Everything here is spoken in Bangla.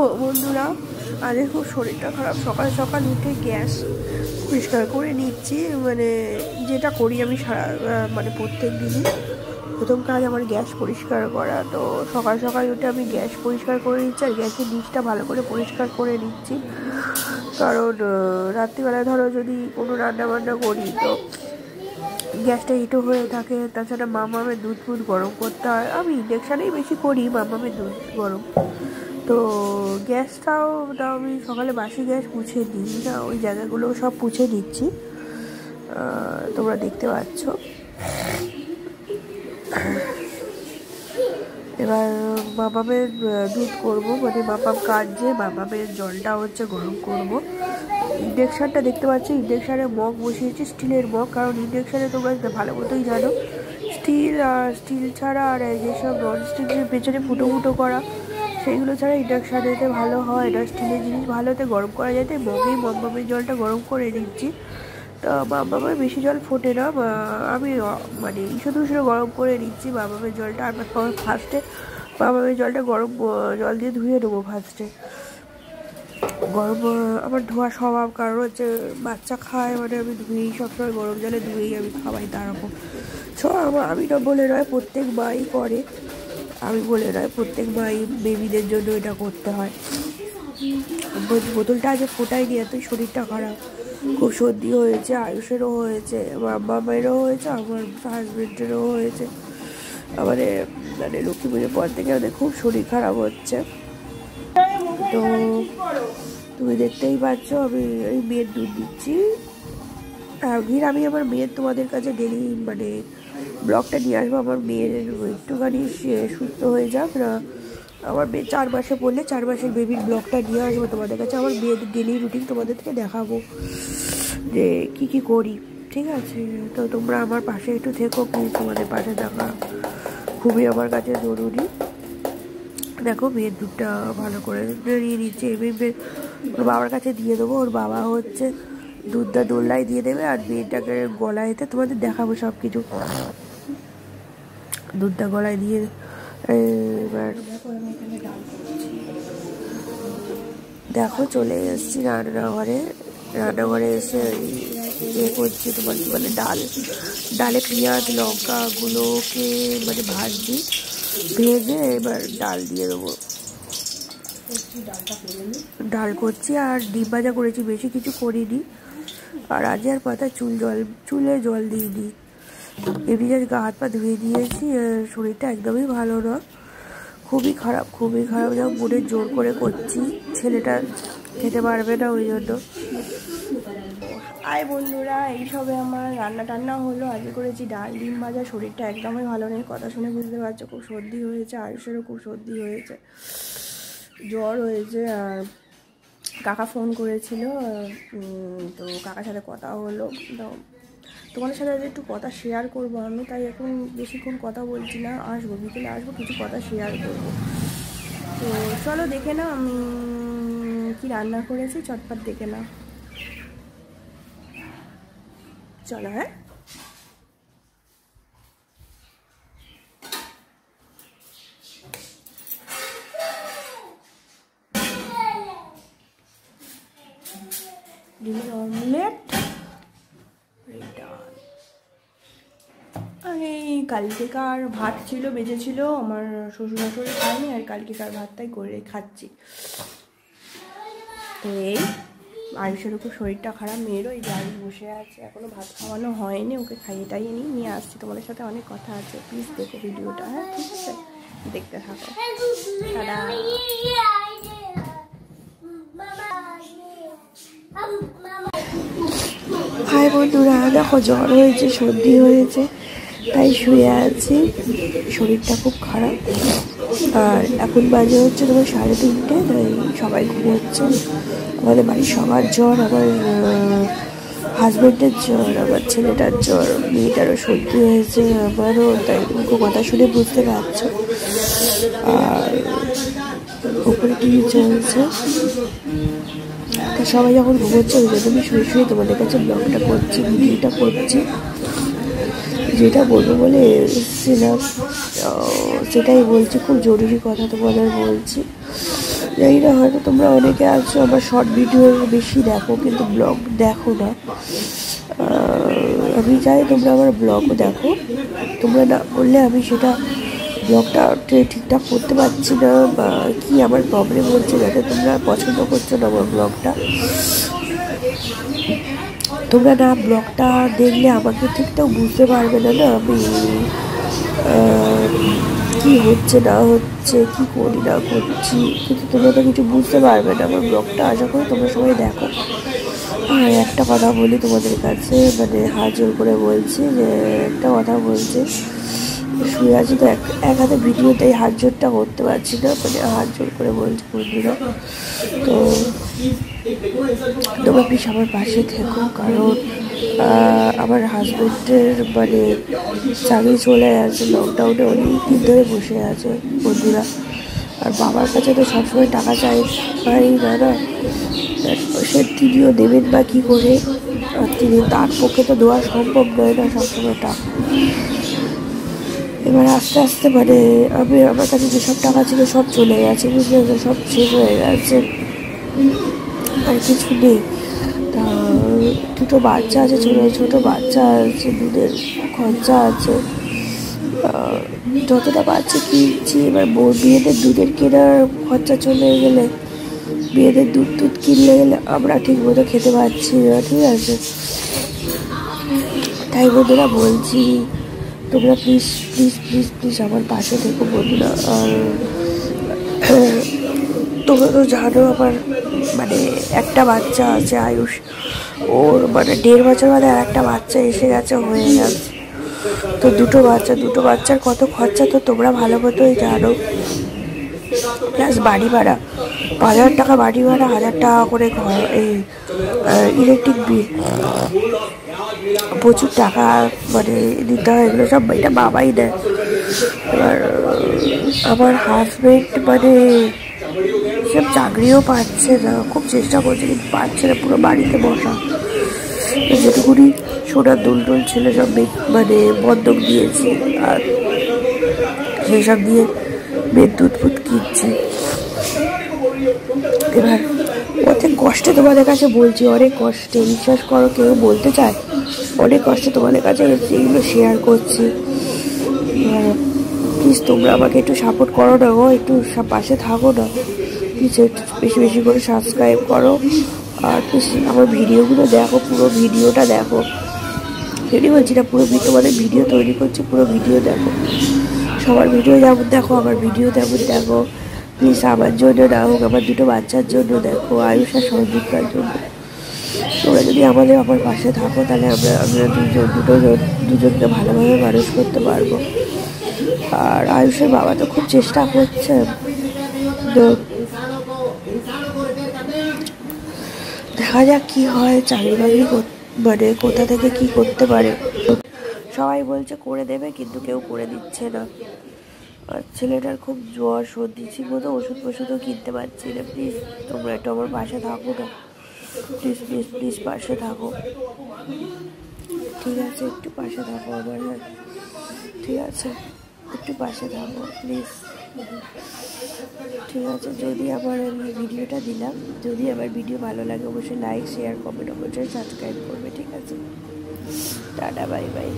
ও, বন্ধুরা আজ খুব শরীরটা খারাপ। সকাল সকাল উঠে গ্যাস পরিষ্কার করে নিচ্ছি। মানে যেটা করি আমি সারা মানে প্রত্যেক দিনই। প্রথম কাজ আমার গ্যাস পরিষ্কার করা। তো সকাল সকাল উঠে আমি গ্যাস পরিষ্কার করে নিচ্ছি আর গ্যাসের নিচটা ভালো করে পরিষ্কার করে নিচ্ছি। কারণ রাত্রিবেলা ধরো যদি কোনো রান্না বান্না করি, তো গ্যাসটা হিটও হয়ে থাকে, তাছাড়া মামামের দুধ ফুধ গরম করতে হয়। আমি ইন্ডাকশানেই বেশি করি, মামামের দুধ গরম। তো গ্যাসটাও তাও আমি সকালে বাসি গ্যাস মুছে দিই, না, ওই জায়গাগুলো সব মুছে দিচ্ছি। তোমরা দেখতে পাচ্ছ। এবার মামামের দুধ করব মানে মামাম কাটছে মামামের জলটা হচ্ছে গরম করব। ইন্ডাকশানটা দেখতে পাচ্ছি ইন্ডাকশানে মগ বসিয়েছি, স্টিলের মগ, কারণ ইন্ডাকশানে তোমরা ভালো মতোই জানো। স্টিল আর স্টিল ছাড়া আর যেসব নন স্টিলের পেছনে ফুটো ফুটো করা, সেইগুলো ছাড়া ইন্ডাকশানেতে ভালো হয় না। স্টিলের জিনিস ভালোতে গরম করা যায়, তাই মগেই মামামের জলটা গরম করে নিচ্ছি। তো মামামের বেশি জল ফোটে না আমি মানে শুধু শুধু গরম করে নিচ্ছি মামামের জলটা। আর ফার্স্টে মামামের জলটা গরম জল দিয়ে ধুয়ে নেব ফার্স্টে। গরম আমার ধোয়া স্বভাব, কারণ হচ্ছে বাচ্চা খায় মানে আমি ধুয়েই সবসময় গরম জলে ধুয়েই আমি খাওয়াই তারকম সব আমার আমি না বলে নয় প্রত্যেক মাই করে, আমি বলে নয় প্রত্যেক মাই বেবিদের জন্য এটা করতে হয়। বোতলটা আজ ফোটাই নিয়ে এতই শরীরটা খারাপ। খুব সর্দি হয়েছে, আয়ুষেরও হয়েছে, আমার মায়েরও হয়েছে, আমার হাজব্যান্ডেরও হয়েছে। আমাদের মানে লক্ষ্মী পুজোর পর থেকে আমাদের খুব শরীর খারাপ হচ্ছে। তো তুমি দেখতেই পাচ্ছ, আমি এই মেয়ের দুধ দিচ্ছি। ঘির আমি আমার মেয়ের তোমাদের কাছে ডেলি মানে ব্লগটা নিয়ে আসব। আমার মেয়ের একটুখানি সুস্থ হয়ে যাক না। আমার মেয়ে চার মাসে পড়লে চার মাসের বেবির ব্লগটা নিয়ে আসব তোমাদের কাছে। আমার মেয়ের ডেলি রুটিন তোমাদেরকে দেখাবো যে কি কি করি, ঠিক আছে? তো তোমরা আমার পাশে একটু থেকো প্লিজ তোমাদের পাশে থাকা খুবই আমার কাছে জরুরি। দেখো মেয়ের দুধটা ভালো করে নিয়ে নিচ্ছে এমনি ওর বাবার কাছে দিয়ে দেবো, ওর বাবা হচ্ছে দুধটা দোল্লায় দিয়ে দেবে আর মেয়েটাকে গলায়তে তোমাদের দেখাবো সব কিছু দুধটা গলায় দিয়ে এবার দেখো চলে এসেছি রান্নাঘরে রান্নাঘরে এসে ইয়ে করছি তোমার কি বলে ডাল। ডালে পেঁয়াজ লঙ্কাগুলোকে মানে ভাজছি ভেজে এবার ডাল দিয়ে দেবো। ডাল করছি আর ডিম ভাজা করেছি, বেশি কিছু করিনি। আর আজ আর পাতা চুল জল চুলে জল দিয়ে দিইনি। এমনি আজ গা হাত পা ধুয়ে দিয়েছি শরীরটা একদমই ভালো না। খুবই খারাপ খুবই খারাপ যেমন মনে জোর করে করছি। ছেলেটা খেতে পারবে না ওই জন্য। আয় বন্ধুরা, এইসবে আমার রান্না টান্না হলো। আজকে করেছি ডাল, ডিম ভাজা, শরীরটা একদমই ভালো নেই। কথা শুনে বুঝতে পারছ, খুব সর্দি হয়েছে, আয়ুষেরও খুব সর্দি হয়েছে, জ্বর হয়েছে, আর কাকা ফোন করেছিল তো কাকার সাথে কথা হলো। তো তোমাদের সাথে একটু কথা শেয়ার করব আমি, তাই এখন বেশিক্ষণ কথা বলছি না, আসব, বিকেলে আসব, কিছু কথা শেয়ার করব। তো চলো দেখে না আমি কি রান্না করেছি, চটপট দেখে না চলো হ্যাঁ? ডিমের অমলেট এই কালকেকার ভাত ছিল বেঁচেছিল আমার শ্বশুর শাশুড়ি খায়নি, আর কালকেকার ভাতটাই করে খাচ্ছি। এই আয়ুষের খুব শরীরটা খারাপ মেয়েরও এই আয়ুষ বসে আছে এখনও ভাত খাওয়ানো হয়নি ওকে খাইয়ে টাইয়ে নিই নিয়ে আসছি। তোমাদের সাথে অনেক কথা আছে প্লিজ দেখো ভিডিওটা হ্যাঁ? ঠিক আছে? দেখতে থাকো। দাদা হাই বন্ধুরা দেখো জ্বর হয়েছে সর্দি হয়েছে তাই শুয়ে আছি। শরীরটা খুব খারাপ। আর এখন বাজে হচ্ছে তোমার সাড়ে তিনটে, তাই সবাই ঘুমোচ্ছে। আমাদের বাড়ির সবার জ্বর আমার হাজব্যান্ডের জ্বর আমার ছেলেটার জ্বর, মেয়েটারও সর্দি হয়েছে আমারও তাই উनको কথা শুনে বুঝতে পারছ। আর উপরে টিভি চলছে? তা সবাই যখন ঘুমোচ্ছে, ওই জন্য শুয়ে শুয়ে তোমাদের কাছে ব্লগটা করছি, ভিডিওটা করছি। যেটা বলব বলে এসেছিলাম যেটাই বলছি, খুব জরুরি কথা তোমাদের বলছি। জানি না, হয়তো তোমরা অনেকে আছো আমার শর্ট ভিডিও বেশি দেখো, কিন্তু ব্লগ দেখো না। আমি চাই তোমরা আমার ব্লগও দেখো। তোমরা না করলে আমি সেটা ব্লগটা ঠিকঠাক করতে পারছি না, বা কী আমার প্রবলেম হচ্ছে যাতে তোমরা পছন্দ করছ না আমার ব্লগটা তোমরা না ব্লগটা দেখলে আমাকে ঠিকঠাক বুঝতে পারবে না না, আমি কি হচ্ছে, না হচ্ছে, কি করি, না করছি, কিন্তু তোমরা তো কিছু বুঝতে পারবে না। আমার ব্লগটা আশা করি তোমরা সবাই দেখো। আর একটা কথা বলি তোমাদের কাছে মানে হাজর জোর করে বলছি যে, একটা কথা বলছে। আছি তো এক এক হাতে ভিডিওতেই হাত জোরটা করতে পারছি না মানে হাত জোর করে বলছে বন্ধুরা। তো তোমরা প্লিজ আমার পাশে থেকো, কারণ আমার হাজব্যান্ডের মানে চাকরি চলে আছে লকডাউনে অনেক দিন ধরে বসে আছে বন্ধুরা। আর বাবার কাছে তো সবসময় টাকা চাই পাই না না সে তিনিও দেবেন বা কী করে? তিনি তার পক্ষে তো দেওয়া সম্ভব নয় না সবসময় টাকা। এবার আস্তে আস্তে মানে আমি আমার কাছে যেসব টাকা ছিল সব চলে গেছে, বুঝলে তো? সব শেষ হয়ে গেছে। আর কিছু নেই। তা, দুটো বাচ্চা আছে, ছোটো ছোটো বাচ্চা আছে, দুধের খরচা আছে। যতটা বাচ্চা কিনছি। এবার বিয়েদের দুধের কেনার খরচা চলে গেলে, মেয়েদের দুধ দুধ কিনলে গেলে আমরা ঠিক মতো খেতে পারছি না, ঠিক আছে? তাই বন্ধুরা বলছি। তোমরা প্লিজ প্লিজ প্লিজ প্লিজ আমার পাশে থেকো বন্ধুরা। আর, তোমরা তো জানো আমার মানে একটা বাচ্চা আছে আয়ুষ। ওর মানে দেড় বছর বাদে আর একটা বাচ্চা এসে গেছে, হয়ে গেছে। তো দুটো বাচ্চা, দুটো বাচ্চার কত খরচা তো তোমরা ভালো মতোই জানো। প্লাস বাড়ি ভাড়া। পাঁচ হাজার টাকা বাড়ি ভাড়া, হাজার টাকা করে ঘর, এই ইলেকট্রিক বিল প্রচুর টাকা মানে দিতে হয় এগুলো সব এটা বাবাই দেয়। এবার আমার হাজব্যান্ড মানে সব চাকরিও পাচ্ছে না, খুব চেষ্টা করছে, কিন্তু পাচ্ছে না, পুরো বাড়িতে বসা। যেটুকুনি সোনার দুল টুল ছিল সব মানে বন্ধক দিয়েছে, আর সেই সব দিয়ে দুধ ফুধ কিনছি। এবার, অনেক কষ্টে তোমাদের কাছে বলছি, অনেক কষ্টে, বিশ্বাস করো, কেউ বলতে চায়। অনেক কষ্টে তোমাদের কাছে এগুলো শেয়ার করছি। প্লিজ তোমরা আমাকে একটু সাপোর্ট করো না গো, একটু পাশে থাকো না। প্লিজ বেশি বেশি করে সাবস্ক্রাইব করো। আর প্লিজ আমার ভিডিওগুলো দেখো, পুরো ভিডিওটা দেখো। ভিডিও বলছি না, পুরো তোমাদের ভিডিও তৈরি করছি, পুরো ভিডিও দেখো। সবার ভিডিও যেমন দেখো, আমার ভিডিও তেমন দেখো। প্লিজ আমার জন্য হোক, আমার দুটো বাচ্চার জন্য দেখো আয়ুষ আর জন্য। তোমরা যদি আমাদের আমার পাশে থাকো, তাহলে আমরা আমরা দুজন দুটো দুজনকে ভালোভাবে মানুষ করতে পারব। আর আয়ুষের বাবা তো খুব চেষ্টা করছে। দেখা যাক কি হয় চাকরি বাকরি মানে কোথা থেকে কি করতে পারে। সবাই বলছে করে দেবে, কিন্তু কেউ করে দিচ্ছে না। আর ছেলেটার খুব জ্বর, সর্দি, ঠিক মতো ওষুধ ফষুধও কিনতে পারছি না। প্লিজ তোমরা একটু আমার পাশে থাকো না। প্লিজ প্লিজ প্লিজ পাশে থাকো। ঠিক আছে, একটু পাশে থাকো হ্যাঁ ঠিক আছে, একটু পাশে থাকো প্লিজ ঠিক আছে, যদি আবার আমি ভিডিওটা দিলাম, যদি আবার ভিডিও ভালো লাগে, অবশ্যই লাইক শেয়ার কমেন্ট অবশ্যই সাবস্ক্রাইব করবে, ঠিক আছে? Tata bye bye